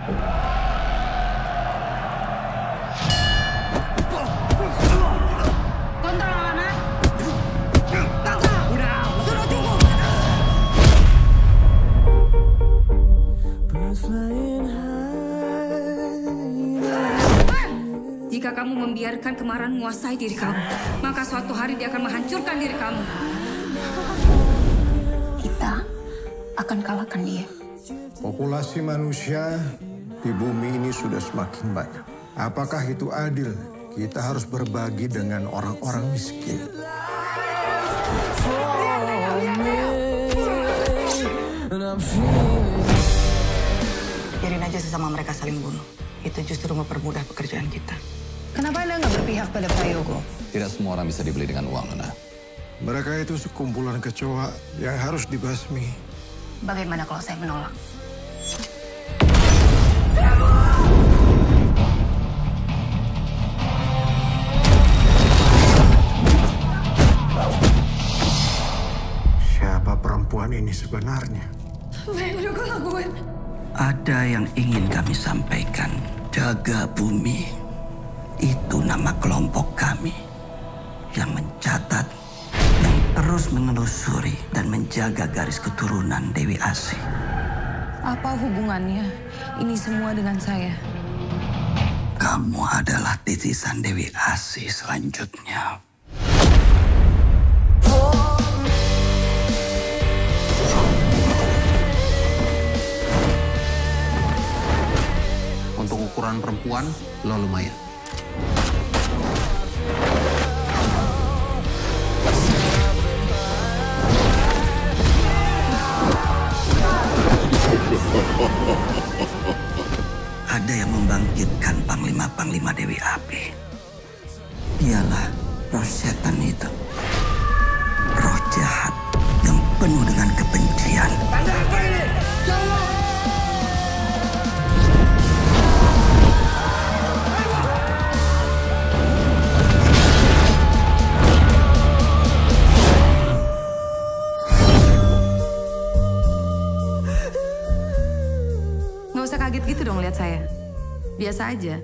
Jika kamu membiarkan kemarahan menguasai diri kamu, maka suatu hari dia akan menghancurkan diri kamu. Kita akan kalahkan dia. Populasi manusia di bumi ini sudah semakin banyak. Apakah itu adil? Kita harus berbagi dengan orang-orang miskin. Biarin aja sesama mereka saling bunuh. Itu justru mempermudah pekerjaan kita. Kenapa Anda nggak berpihak pada Prayogo? Tidak semua orang bisa dibeli dengan uang, Nona. Mereka itu sekumpulan kecoa yang harus dibasmi. Bagaimana kalau saya menolak? Siapa perempuan ini sebenarnya? Apa yang udah gue lakuin? Ada yang ingin kami sampaikan. Jaga bumi. Itu nama kelompok kami. Yang mencatat, yang terus menelusuri dan menjaga garis keturunan Dewi Asih. Apa hubungannya ini semua dengan saya? Kamu adalah titisan Dewi Asih selanjutnya. Untuk ukuran perempuan, lo lumayan. Ada yang membangkitkan Panglima-Panglima Dewi Api. Dialah roh setan itu. Roh jahat yang penuh dengan kaget gitu dong lihat saya. Biasa aja.